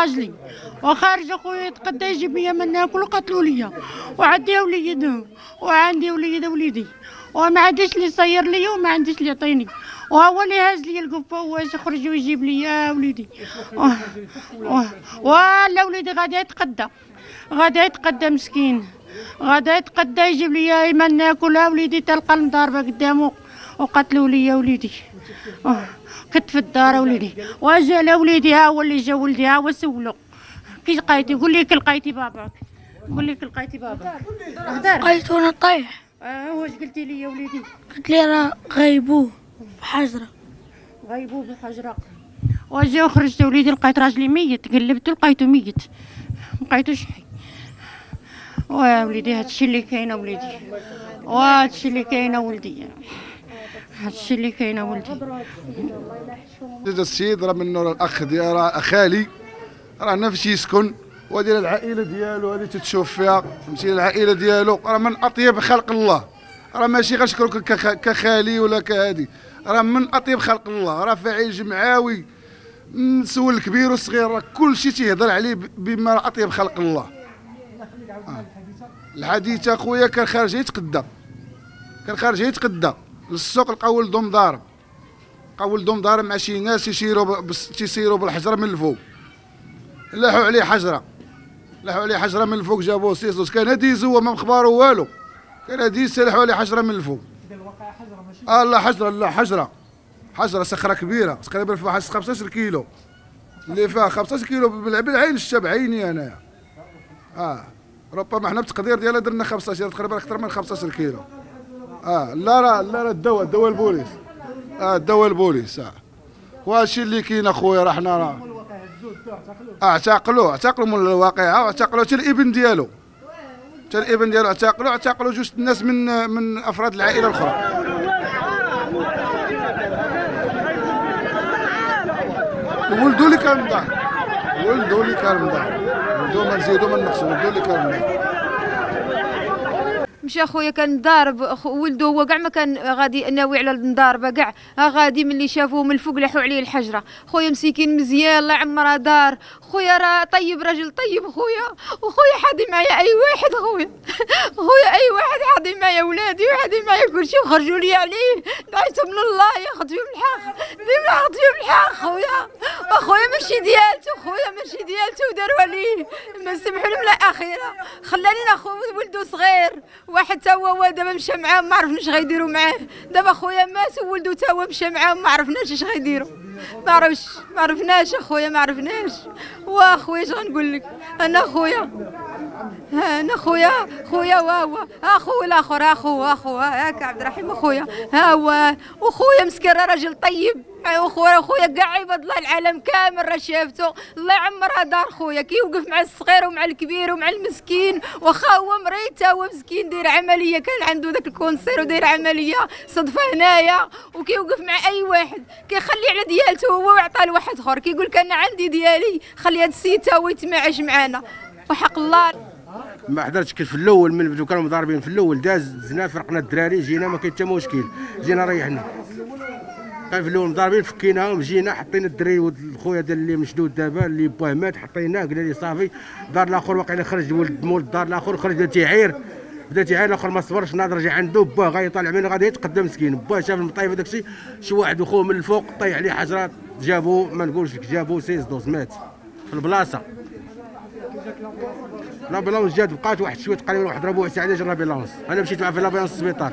راجلي. وخارج اخويا يتقدى يجيب لي ما ناكل وقتلوا ليا. وعندي وليد وعندي وليد وليدي. وما عنديش اللي يصير لي وما عنديش اللي يعطيني. وهو اللي هاز لي القفة هو يخرج ويجيب لي يا وليدي. ولا وليدي غادي يتقدى. غادي يتقدى مسكين. غادي يتقدى يجيب لي ايمن ناكل وليدي تلقى المضاربة قدامه. وقتلوا لي وليدي. آه، كنت في الدار وليدي. واجا لا وليدي ها هو اللي جا ولدي ها هو سولو. كي لقيتي؟ قول لي كي لقيتي باباك. قول لي كي لقيتي باباك. هدر لقيت وأنا طايح. آه واش قلتي لي يا وليدي؟ قلت لي راه غيبوه بحجرة. غيبو بالحجره واجا وخرجت وليدي لقيت راجلي ميت. قلبت لقيته ميت. ملقيتوش حي. ويا وليدي هادشي اللي كاين وليدي. وهادشي اللي كاين ولدي هادشي اللي كاين ولدي. هذا السيد راه منه الأخ ديال راه خالي راه نفس يسكن. وهذه العائلة ديالو هذه تتشوف فيها. فهمتي؟ العائلة ديالو. راه من أطيب خلق الله. راه ماشي غنشكرك كخ- كخالي ولا كهادي. راه من أطيب خلق الله. راه فاعل جمعاوي. نسول الكبير والصغير راه كل شيء تيهضر عليه بما أطيب خلق الله. آه. الحديث أخويا كان خارج يتقدى كان خارج يتقدى للسوق لقى ولدو مضارب لقى ولدو مضارب مع شي ناس يسيروا تيسيروا بالحجرة من الفوق. لاحوا عليه حجرة. لاحوا عليه حجرة من الفوق جابوه سيسوس. كان هادي هو ما مخبارو والو. كان هادي سلحوا عليه حجرة من الفوق. آه لا حجرة لا حجرة. حجرة صخرة كبيرة. تقريبا فيها واحد 15 كيلو. اللي فيها 15 كيلو بال- بالعين شتا بعيني انايا آه. ربما حنا بالتقدير ديالها درنا 15 تقريبا أكثر من 15 كيلو. آه لا لا لا لا الدواء الدواء البوليس. آه الدواء البوليس آه. وهادشي اللي كاين أخويا راه حنا راه اعتقلوه اعتقلوا من الواقعة واعتقلوا حتى الإبن ديالو. حتى الإبن ديالو اعتقلوا اعتقلوا جوج الناس من من أفراد العائلة الأخرى. ولدو اللي كان مضاع ولدو اللي كان مضاع ولدو ما نزيدو ما نقصو ولدو اللي كان مضاع مشى خويا كان ضارب ولده. هو كاع ما كان غادي ناوي على المضاربه كاع غادي ملي شافوه من الفوق لاحوا عليه الحجرة. خويا مسكين مزيان الله يعمرها دار. خويا راه طيب راجل طيب خويا. وخويا حاضي معايا أي واحد خويا. خويا أي واحد حاضي معايا ولادي وحاضي معايا كلشي. وخرجوا لي عليه. دعيتهم لله ياخذ فيهم الحق. ديما ياخذ فيهم الحق خويا. أخويا ماشي ديالته خويا ماشي ديالته. وداروا عليه. ما سمحوا لهم لا أخيرا خلاني ناخذ ولده صغير. واحد تا هو هو دابا مشى معاه ما عرفناش غيديروا معاه. دابا خويا مات وولده تا هو مشى معاه ما عرفناش اش غيديروا ما عرفش ما عرفناش اخويا ما عرفناش. واخويا اش غنقول لك؟ أنا خويا. أنا خويا. خويا واوا اخو الآخر اخو اخو هاك عبد الرحيم اخويا ها هو وخويا مسكين راجل طيب. وخويا خويا كاع عباد الله العالم كامل راه شافته الله يعمرها دار خويا كيوقف مع الصغير ومع الكبير ومع المسكين واخا هو مريض تا هو مسكين داير عملية. كان عنده داك الكونسير وداير عملية صدفة هنايا وكيوقف مع أي واحد. كيخلي على ديالته هو ويعطى لواحد آخر. كيقول لك أنا عندي ديالي خلي هاد السيد هو يتماعش معانا وحق الله. ما حضرتش كل في الأول من بدو كانوا مضاربين في الأول. داز زنا فرقنا الدراري جينا ما كاين حتى مشكل. جينا ريحنا. الأول مضاربين فكيناهم جينا حطينا الدري ولد خويا ديال اللي مشدود دابا اللي باه مات حطيناه قال لي صافي. دار الآخر واقيلا خرج ولد مول الدار الآخر خرج بدا تيعير بدا تيعير الآخر ما صبرش ناض رجع عنده باه غيطالع منه غادي يتقدم مسكين. باه شاف المطيف وداك الشيء شي واحد وخوه من الفوق طيح عليه حجرات جابوه ما نقولش لك جابوه سيز دوز مات. في البلاصة. لابيلونس جات بقات واحد شوية تقريبا واحد ربع ساعة جا لابيلونس. أنا مشيت معاه في لابيلونس السبيطار.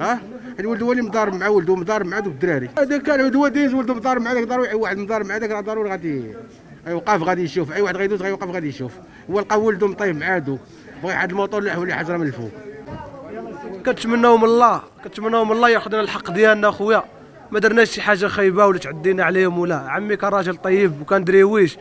ها؟ الولد هو اللي مضارب مع ولده مضارب مع دوك الدراري. هذا كان هو دايز ولده مضارب مع ذاك ضروري واحد مضارب مع ذاك راه ضروري غادي يوقف غادي يشوف أي واحد غيدوز غيوقف غادي يشوف. هو لقى ولده مطيب مع دوك بغى يحد الموطور اللي حولي حجرة من الفوق. كنتمناو من الله كنتمناو من الله ياخذ لنا الحق ديالنا اخويا ما درناش شي حاجة خايبة ولا تعدينا عليهم ولا. عمي كان راجل طيب وكان دريويش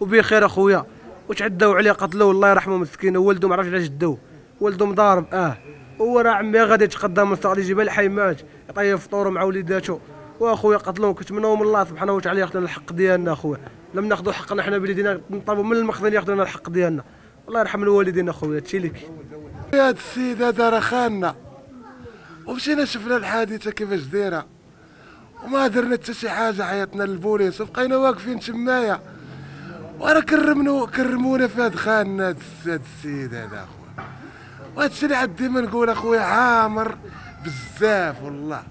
وبخير أخويا. وتعداو عليه قتلوه الله يرحمه مسكين. ولده ما عرفش علاش داو ولده مضارب آه. هو راه عمي غادي يتقدم من مستقبل جبال حيمات يطيب فطوره مع وليداته واخويا قتلوه كنتمناو من الله سبحانه وتعالى ياخذ لنا الحق ديالنا اخويا. لم ناخذوا حقنا حنا بليدينا نطلبوا من المخزن ياخذ لنا الحق ديالنا. الله يرحم الوالدين اخويا هادشي اللي كاين هاد السيد هذا راه خاننا ومشينا شفنا الحادثة كيفاش دايرة. وما درنا حتى شي حاجة عيطنا للبوليس وبقينا واقفين تمايا. وأنا كرمنا كرمونا في هاد خاننا هاد الس- هاد السيد هذا وهذا الشيء اللي عاد ديما نقول اخويا عامر بزاف والله.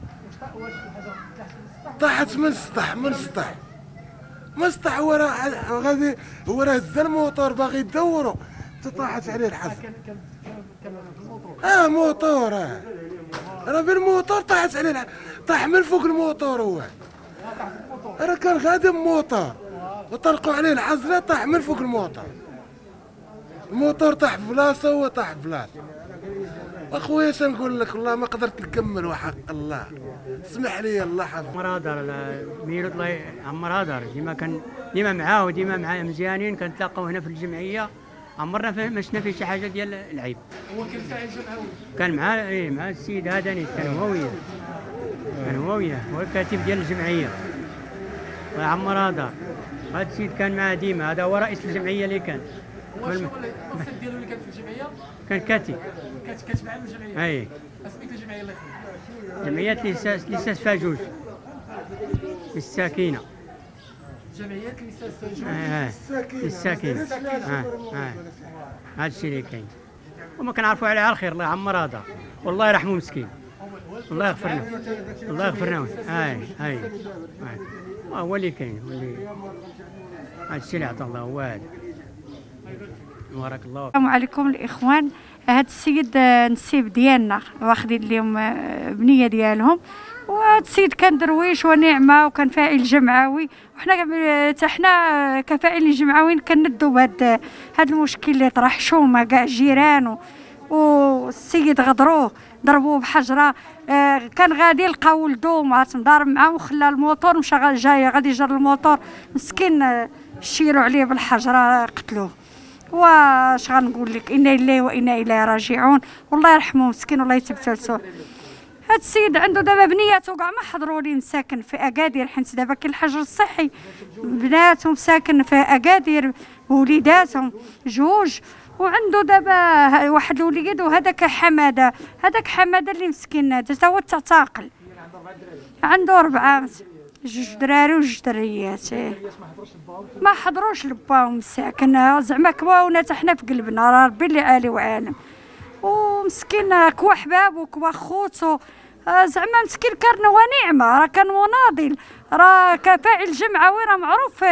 طاحت من سطح من سطح. من سطح هو راه غادي هو راه هز الموتور باغي يدورو. طاحت عليه الحظ. آه موتور آه. راه بالموتور طاحت عليه الح- طاح من فوق الموتور هو. راه كان غادي موتور وطلقوا عليه الحزله طاح من فوق الموتور. الموتور طاح في بلاصة وهو طاح في بلاصه اخويا نقول لك؟ والله ما قدرت نكمل وحق الله. اسمح لي الله حفظ عمر هدر ميلو الله عمر هدر ديما كان ديما معاه وديما معاه مزيانين كنتلاقاو هنا في الجمعية. عمرنا في ما شفنا فيه شي حاجة ديال العيب. هو كان فاعل جمعوي كان معاه إيه مع السيد هذا نيت، كان هو وياه. كان هو وياه هو الكاتب ديال الجمعية. عمر هدر هذا السيد كان معاه ديما هذا هو رئيس الجمعية اللي كان. هو الوصف ديالو اللي كان في الجمعية؟ كان كاتب كاتب عام الجمعية. أي. اسميت الجمعية الله يخليك جمعيات لساس لساس فاجوج الساكنه جمعيات لساس آه الساكنه آه آه. هذا الشيء اللي كاين. وما كنعرفوا عليه على الخير الله يعمر هذا والله يرحمه مسكين. الله يغفر له. الله يغفر له. هاي هاي هاي. هو اللي كاين هو اللي هذا الشيء اللي عطى الله هو هذا. بارك الله السلام عليكم الإخوان. هاد السيد آه، نسيب ديالنا واخدين لهم آه، بنية ديالهم. وهاد السيد كان درويش ونعمة وكان فاعل جمعوي. وحنا حتى حنا آه، كفاعلين جمعويين كندوا بهاد هاد المشكل اللي طرح شومة كاع جيران والسيد غدروه ضربوه بحجرة. آه، كان غادي لقى ولدو مع مضارب معاه وخلى الموتور مشى جاي غادي يجر الموتور. مسكين شيروا عليه بالحجرة قتلوه. واش غنقول لك؟ إنا لله وإنا إليه راجعون. والله يرحمه مسكين والله يتبتلسو هاد السيد عنده دابا بنياته كاع ما حضروا لي ساكن في أكادير حيت دابا كاين الحجر الصحي. بناتهم ساكن في أكادير وليداتهم جوج. وعنده دابا واحد الوليد وهذاك حمادة. هذاك حمادة اللي مسكين هذا هو تعتاقل عنده مس- جوج دراري وجوج دريات إيه. ما حضروش لباهم مساكن زعما كواونا حتى حنا في قلبنا راه ربي اللي عالي وعالم. ومسكين كوا حبابو كوا خوتو آه، زعما مسكين كان هو نعمة راه كان مناضل. راه كفاعل جمعوي راه معروف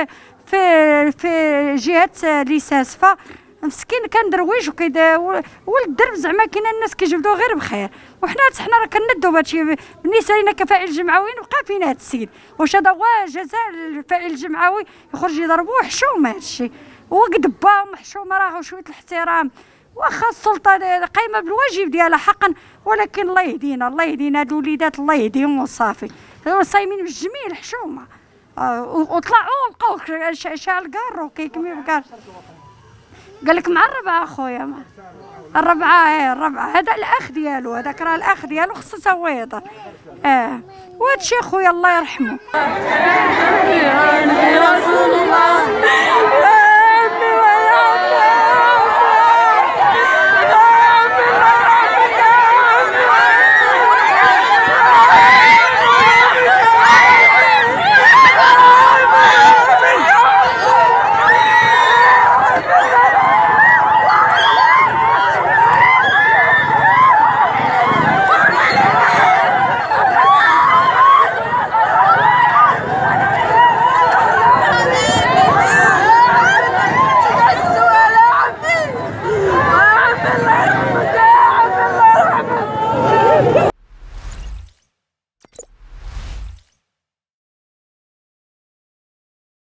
في في جهة ليساس ف مسكين كان درويش وكيدا ولد درب زعما كاين الناس كيجبدوه غير بخير. وحنا حنا راه كندوا بهادشي بالنسبة لنا كفاعل جمعوي نبقى فينا هاد السيد. واش هذا هو جزاء الفاعل الجمعوي يخرج يضربوه حشومه هادشي وقد باهم حشومه راه شوية الاحترام. واخا السلطة قايمة بالواجب ديالها حقا ولكن الله يهدينا الله يهدينا هاد الوليدات الله يهديهم وصافي. صايمين بالجميل حشومة. آه، وطلعوا لقاو ش- شال كارو كيكمي بكار قال لك مع الربعه أخويا الربعه إيه الربعه هذا الأخ ديالو هذاك راه الأخ ديالو خصو يهضر. آه وهادشي أخويا الله يرحمه.